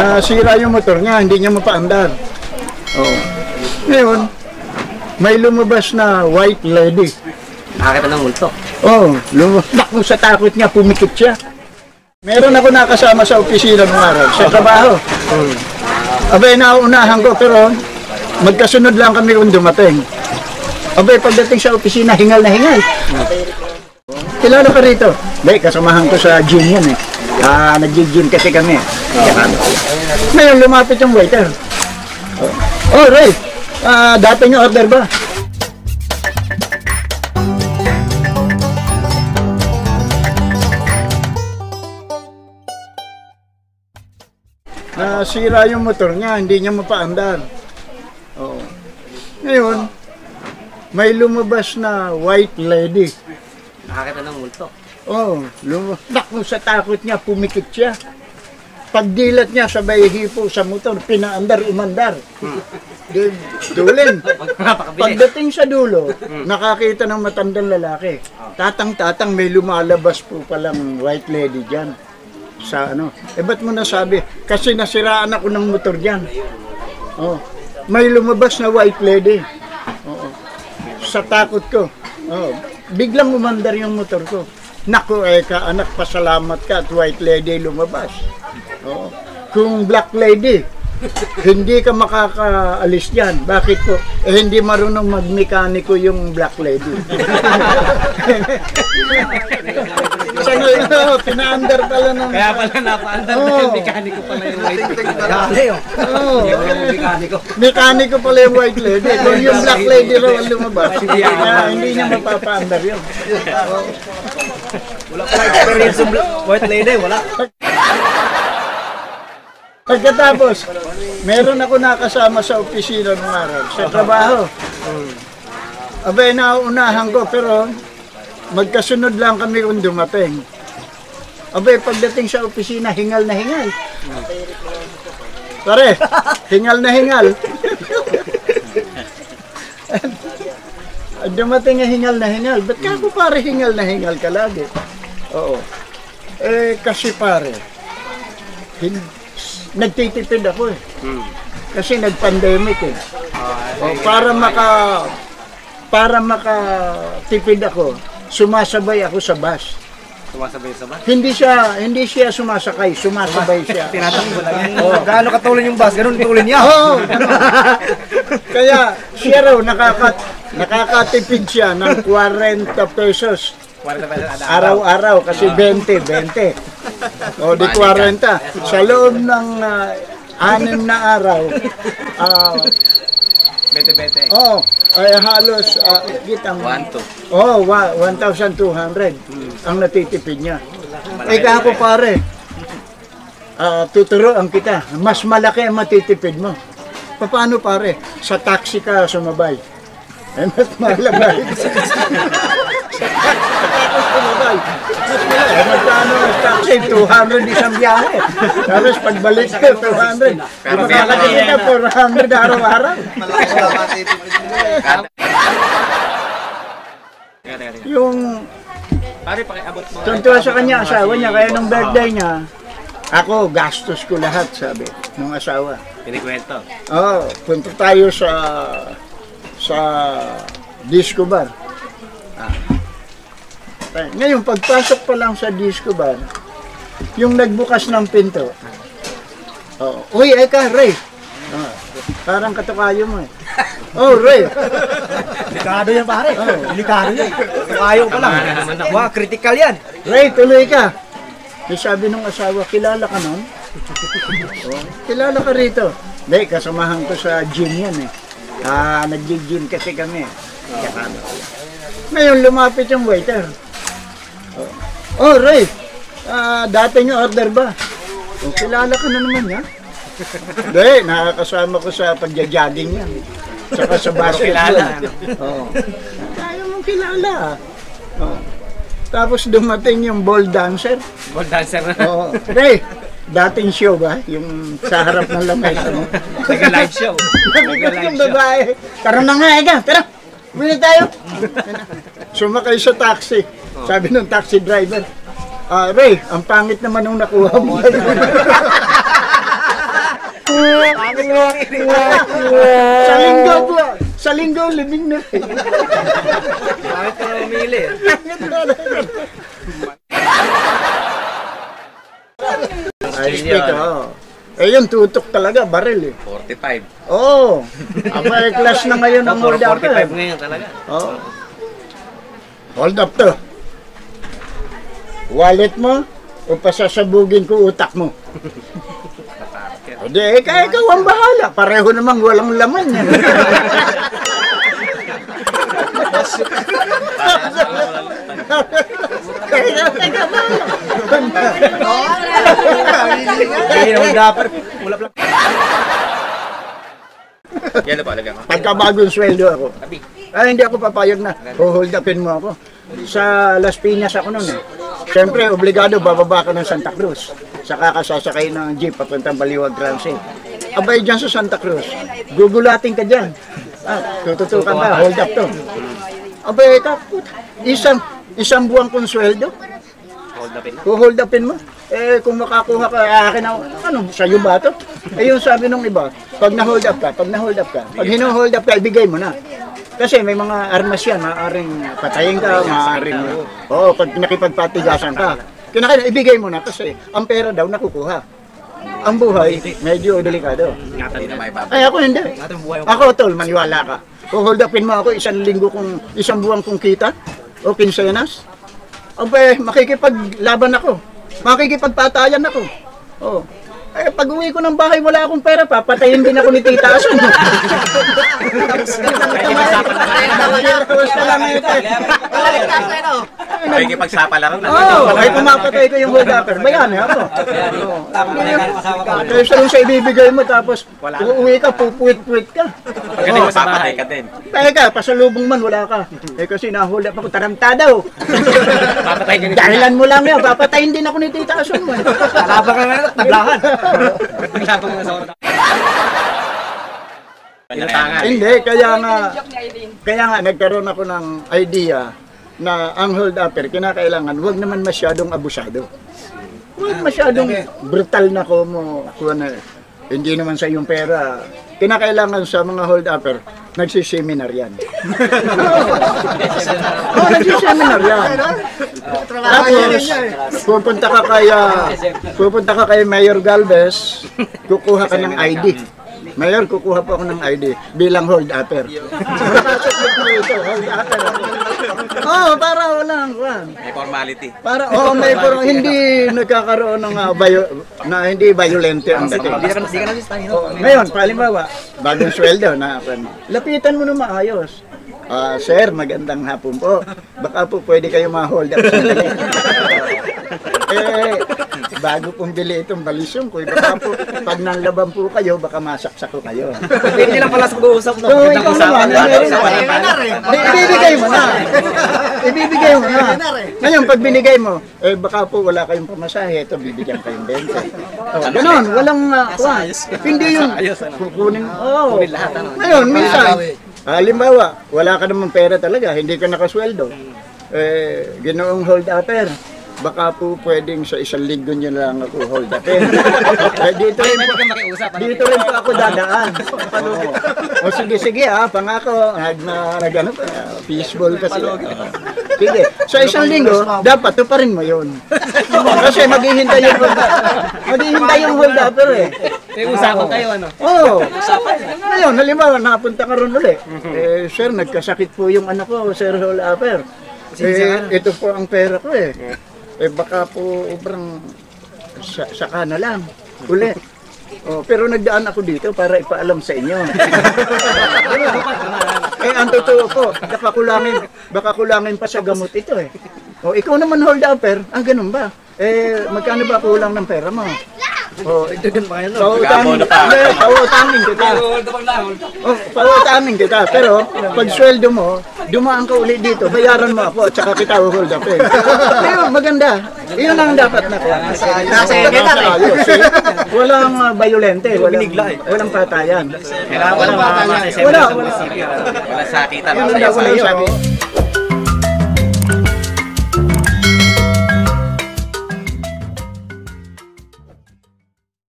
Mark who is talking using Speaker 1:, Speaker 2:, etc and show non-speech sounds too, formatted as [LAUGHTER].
Speaker 1: Nasira yung motor niya, hindi niya mapaandar. Oh. Ngayon, may lumabas na white lady.
Speaker 2: Nakakita ng multo.
Speaker 1: Oh, lum- naku sa takot niya, pumikit siya. Meron ako nakasama sa opisina ng araw, sa trabaho. Abay, nauunahan ko, pero magkasunod lang kami kung dumating. Abay, pagdating sa opisina, hingal na hingal. Kilala ka rito? Hindi, kasamahan ko sa gym yan eh. Ah, nag-gym kasi kami. Ngayon, lumapit yung waiter. Oh, Ray, ah, dating yung order ba? Nasira yung motor niya, hindi niya mapaandar. Oo. Ngayon, may lumabas na white lady.
Speaker 2: Nakakita ng multo.
Speaker 1: Oh, lum- naku sa takot niya, pumikit siya. Pagdilat niya, sabay hipo sa motor, pinaandar, umandar. Di- Dulin. Pagdating sa dulo, nakakita ng matandang lalaki. Tatang-tatang may lumalabas po palang white lady dyan. Sa ano. Eh, ba't mo nasabi? Kasi nasiraan ako ng motor dyan. Oh. May lumabas na white lady. Oo. Sa takot ko. Oh. Biglang umandar yung motor ko. Naku, eh ka, anak, pasalamat ka at white lady lumabas. Oo. Kung black lady, hindi ka makakaalis dyan. Bakit po? Eh, hindi marunong magmekaniko yung black lady. [LAUGHS] Pinaandar pala ng...
Speaker 2: Kaya pala napaandar
Speaker 1: Oo.
Speaker 2: na yung mekaniko pala yung white lady. Dali oh.
Speaker 1: Oo.
Speaker 2: Yung mekaniko.
Speaker 1: Mekaniko pala yung white lady. Kung yung black lady raw ang lumabas, kaya hindi niya mapapaandar yun.
Speaker 2: Wala pa experience yung white lady. Wala.
Speaker 1: Pagkatapos, meron ako nakasama sa opisina ng araw, sa trabaho. Abay, nauunahan ko, pero magkasunod lang kami kung dumating. Abay, pagdating sa opisina, hingal na hingal. Pare, hingal na hingal. dumating nga hingal na hingal. Ba't ka ako pare hingal na hingal ka lagi? Oo. Eh, kasi pare, hin- nagtitipid ako eh. Kasi nag-pandemic eh. O, para maka para makatipid ako, sumasabay ako sa bus.
Speaker 2: Sumasabay sa bus.
Speaker 1: Hindi siya hindi siya sumasakay, sumasabay siya. [LAUGHS]
Speaker 2: Tinatakbo lang yan.
Speaker 1: Oo.
Speaker 2: Gaano katulin yung bus, ganun tulin niya.
Speaker 1: Oo, ganun. [LAUGHS] Kaya siya raw nakaka, nakakatipid siya ng 40 pesos
Speaker 2: 40 pesos
Speaker 1: araw-araw kasi 20, 20. O di 40. Sa loob ng ah, anim na araw, ah,
Speaker 2: Bete-bete.
Speaker 1: oh, ay halos uh, kitang
Speaker 2: 1, 2.
Speaker 1: Oh, wa- 1,200 ang natitipid niya. Eh ako pare, ah, tuturoan kita, mas malaki ang matitipid mo. Paano pare? Sa taxi ka sumabay. Eh, mas malabay. [LAUGHS] sa taxi sumabay. Mas malaki. Taxi? 200 isang biyahe. Tapos pagbalik ka, 200. Pero makakatipid ka, 400 araw-araw.
Speaker 2: Teka, teka, teka.
Speaker 1: Yung
Speaker 2: Pare, pakiabot mo.
Speaker 1: Tuntua sa kanya, asawa niya, kaya nung birthday niya, ako, gastos ko lahat, sabi, nung asawa.
Speaker 2: Kinikwento.
Speaker 1: Oh, punta tayo sa sa disco bar. Ah. Ngayon, pagpasok pa lang sa disco bar, yung nagbukas ng pinto, oh, uy, eka, Ray. Ah, parang katukayo mo eh. Oh, Ray.
Speaker 3: Delikado yan pare.
Speaker 1: Oh.
Speaker 3: Delikado yan. Ayaw pa lang. Wow, critical yan.
Speaker 1: Ray, tuloy ka. Eh, sabi nung asawa, kilala ka nun? oh, kilala ka rito. Hindi, kasamahan ko sa gym yan eh. Ah, nag-gym kasi kami. Kaya Ngayon, lumapit yung waiter. Oh, oh Ray, ah, dating order ba? Oh, kilala ka na naman niya? Hindi, nakakasama ko sa pagja-jogging yan. Saka sa [LAUGHS] basketball.
Speaker 2: kilala, ano?
Speaker 1: Oo. Kaya mong kilala. Oo. Tapos dumating yung ball dancer.
Speaker 2: Ball dancer na. [LAUGHS]
Speaker 1: Oo. Ray, dating show ba? Yung sa harap ng lamesa mo. [LAUGHS]
Speaker 2: Nagka live show.
Speaker 1: Nabigot yung babae. Tara na nga, ega. Tara. Bili tayo. Sumakay sa taxi. Sabi ng taxi driver, ah, Ray, ang pangit naman nung nakuha mo. sa linggo po, sa linggo, libing na.
Speaker 3: Bakit ka na umili?
Speaker 1: Ay, speak, oh. Eh, yun, tutok talaga, baril eh.
Speaker 2: 45.
Speaker 1: Oo. Oh, abay, class na ngayon ang hold up.
Speaker 3: 45
Speaker 1: eh.
Speaker 3: ngayon talaga.
Speaker 1: Oh. Hold up to. Wallet mo o pasasabugin ko utak mo? O di, eh, kaya ikaw ang bahala. Pareho namang walang laman yan. Kaya bahala.
Speaker 3: Hindi naman dapat.
Speaker 2: Yan ba, lagyan ko.
Speaker 1: Pagka bagong sweldo ako, ay hindi ako papayag na. hold upin mo ako. Sa Las Piñas ako noon eh. Siyempre, obligado bababa ka ng Santa Cruz. Saka ka sasakay ng jeep papuntang Baliwag Transit. Abay dyan sa Santa Cruz, gugulating ka dyan. Ah, tututukan ka, hold up to. Abay ka, puta, isang, isang buwang kong sweldo,
Speaker 2: Hold upin
Speaker 1: hold upin mo, eh kung makakuha ka, eh, akin ako, ano, sa'yo ba to? Eh yung sabi nung iba, pag na-hold up ka, pag na-hold up ka, pag hino-hold up ka, ibigay mo na. Kasi may mga armas yan, maaaring patayin ka, maaaring, oo, pag nakipagpatigasan ka. Kinakailangan, ibigay mo na kasi ang pera daw nakukuha. Ang buhay, medyo delikado. Ay ako hindi. Ako tol, maniwala ka. Kung hold upin mo ako isang linggo kung isang buwan kong kita o kinsenas, abe, makikipaglaban ako. Makikipagpatayan ako. Oh. Eh, pag uwi ko ng bahay, wala akong pera, papatayin din ako ni Tita Asun.
Speaker 2: Ay, pagsapalaro na.
Speaker 1: Oo, ay pumapatay ko yung hold upper. Bayan eh ako. Kaya sa sa ibibigay mo, tapos uuwi ka, pupuwit-puwit ka.
Speaker 2: Pagdating mo sa bahay ka din.
Speaker 1: Teka, pasalubong man, wala ka. Eh kasi nahuli ako, tarantada oh.
Speaker 2: Papatay ka ni
Speaker 1: Dahilan mo lang yan, papatayin din ako ni Tita Asun mo.
Speaker 3: Kalaban ka na, tablahan.
Speaker 2: Pagsapang mo sa oras. Inutangan.
Speaker 1: Hindi, kaya nga, kaya nga nagkaroon ako ng idea na ang hold upper, kinakailangan, huwag naman masyadong abusado. Huwag masyadong brutal na ko mo, kuha na, hindi naman sa iyong pera. Kinakailangan sa mga hold upper, nagsiseminar yan. [LAUGHS] Oh, nagsiseminar yan. Tapos, pupunta ka kay, ah, pupunta ka kay Mayor Galvez, kukuha ka ng ID. Mayor, kukuha po ako ng ID bilang hold upper. Hold [LAUGHS] upper. Oh, para walang kwan.
Speaker 2: May formality.
Speaker 1: Para oh, may pero hindi nagkakaroon ng ah, bio, na hindi violente ang dating.
Speaker 3: Hindi ka hindi ka na listahin.
Speaker 1: Oh, ngayon, palimbawa, bagong sweldo na kwan, lapitan mo na maayos. Ah, sir, magandang hapon po. Baka po pwede kayo ma-hold up. [LAUGHS] eh, bago pong bili itong balisyon ko, eh, baka po, pag nanlaban po kayo, baka masaksak ko kayo.
Speaker 3: Hindi lang pala sa pag-uusap no.
Speaker 1: So, ikaw naman, ibibigay mo na. ibibigay mo na. Ngayon, pag binigay mo, eh baka po wala kayong pamasahe, ito bibigyan kayong 20. Oh, ganun, walang uh. Hindi yung kukunin. Oh. Ngayon, minsan, halimbawa, wala ka naman pera talaga, hindi ka nakasweldo. Eh, ginoong hold upper. Baka po pwedeng sa isang linggo nyo lang ako hold up. Eh, [LAUGHS] eh, dito rin po, dito rin po ako dadaan. O oh, sige, sige ah, pangako. Nag, na, nag ano peaceful kasi. Sige, sa isang linggo, dapat tuparin mo yun. Kasi maghihintay yung hold up. Maghihintay yung hold upper eh.
Speaker 2: May usapan kayo, ano?
Speaker 1: Oo. Oh. Ngayon, halimbawa, napunta ka ron ulit. Eh, sir, nagkasakit po yung anak ko, sir hold upper. Eh, ito po ang pera ko eh. Eh, baka po obrang sa, saka na lang. Uli. Oh, pero nagdaan ako dito para ipaalam sa inyo. [LAUGHS] eh, ang totoo po, baka kulangin, baka kulangin pa sa gamot ito eh. Oh, ikaw naman hold upper. Ah, ganun ba? Eh, magkano ba kulang ng pera mo? Oh,
Speaker 3: Dagdagan pa kayo no.
Speaker 1: pautangin, hindi, kita. Oh, kita. Pero, pag sweldo mo, dumaan ka ulit dito, bayaran mo ako at saka kita hold up eh. [LAUGHS] Ayun, maganda. Iyon ang dapat na ko. Nasa ayos. eh. Walang uh, violente, walang, walang patayan.
Speaker 2: Kailangan walang makakasya
Speaker 1: Wala,
Speaker 2: sa
Speaker 1: wala.
Speaker 2: Wala sakitan.
Speaker 1: Wala, walang sabi.